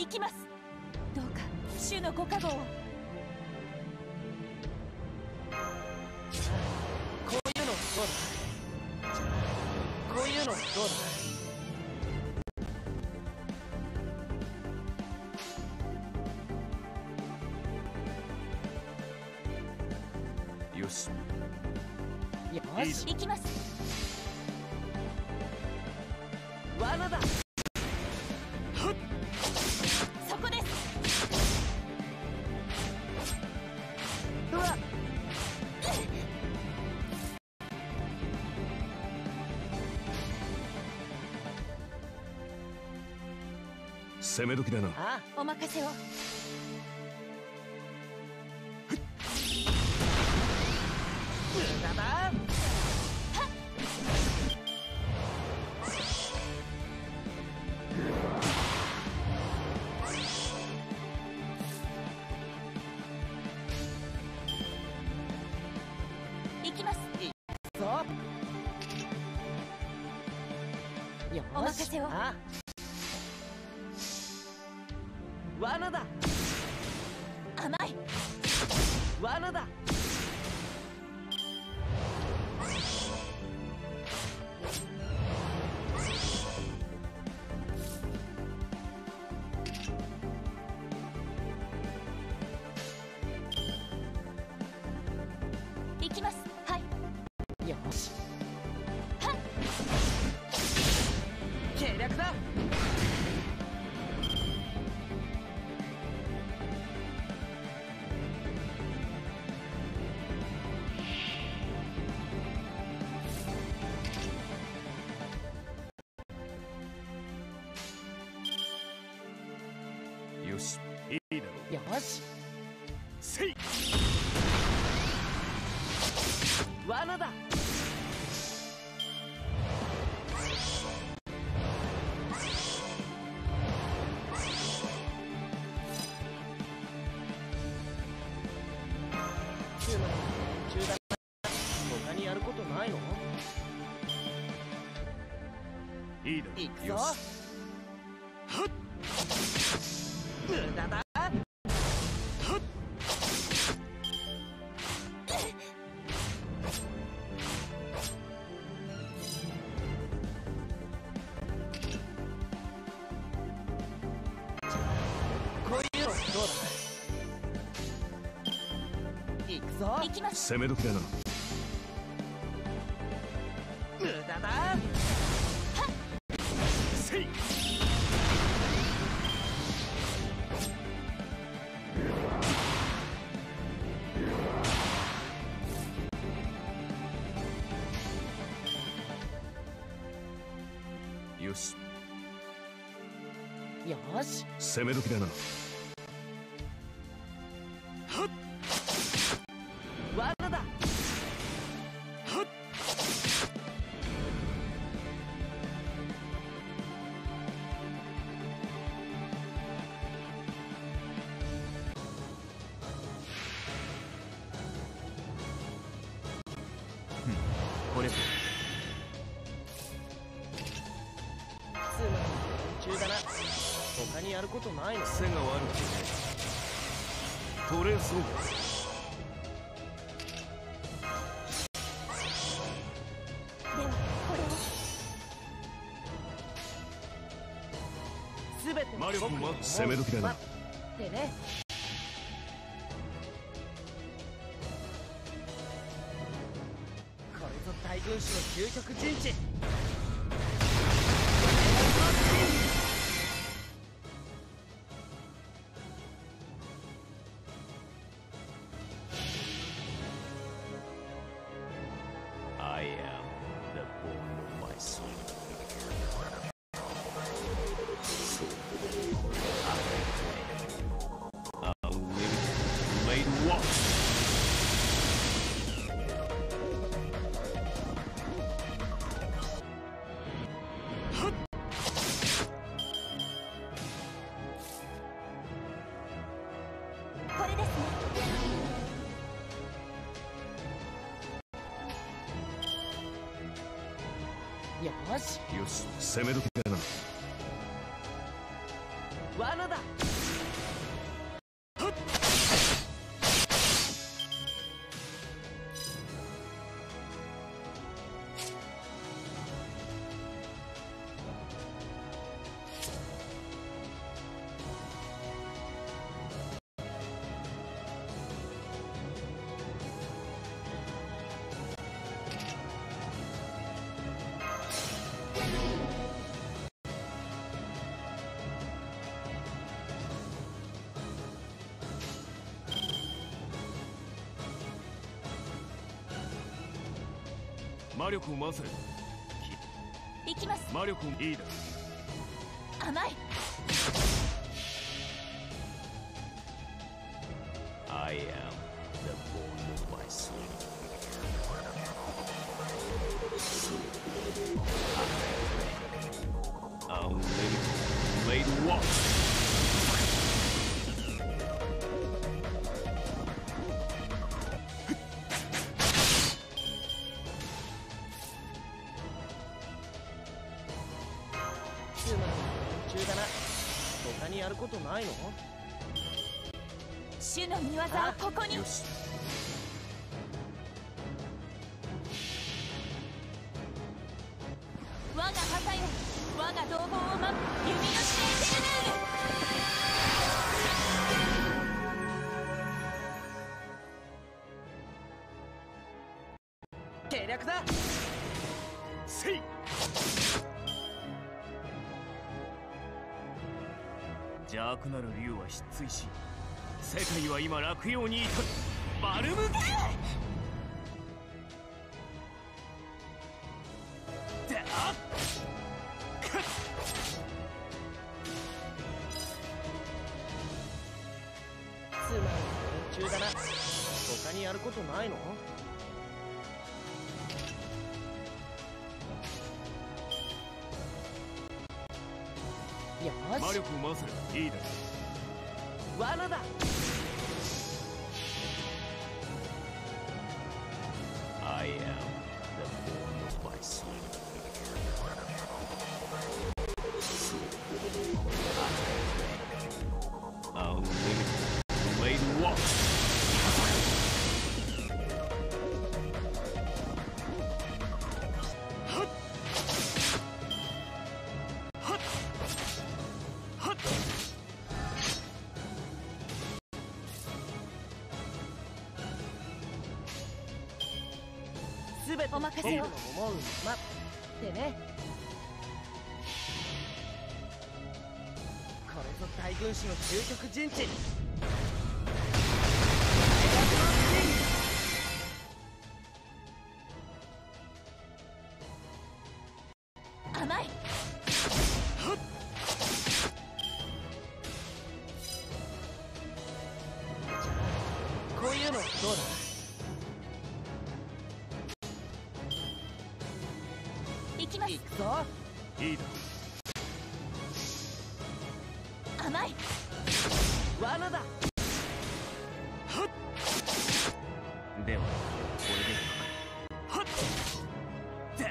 行きます。どうか主のご加護を。こういうのどうだ？こういうのどうだ？よし。よし。行きます。罠だ攻め時だな。あお任せを。お任せを。あ罠だ。甘い。罠だ行くぞ。無駄だ攻め時だな。無駄だよし。よし。攻め時だな。罠だ。これことないの？癖が悪く取れそうだですべて魔力も僕の。攻め時だなね。これぞ大軍師の究極陣地よしよし攻め時だな。罠だ。魔力を回せ行きます魔力をいいだ甘い I am the bone of my soul な。いの？主の見業をここに邪悪なる竜は失墜し世界は今落葉に至る。バルムだ連中だな。他にやることないの？よし魔力を回せいいだ罠だお任思うまってね。これぞ大軍師の究極陣地。甘い。こういうのどうだ？ぞ。いいだ甘い。罠だ。ではこれでだ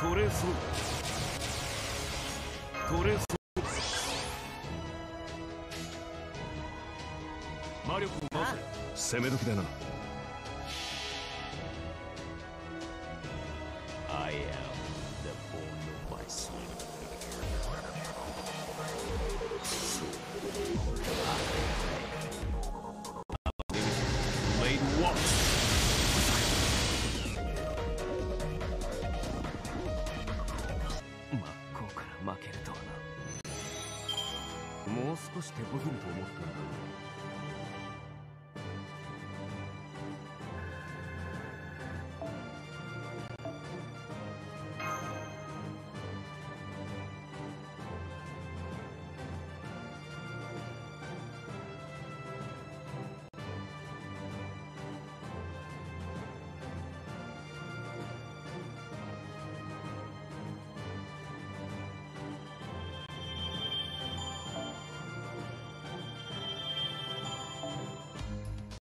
トレソートレソー魔力を回せ攻め時だなう少し手こずると思ったんだろう